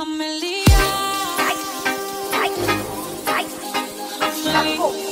Amelia. Fight, fight, fight,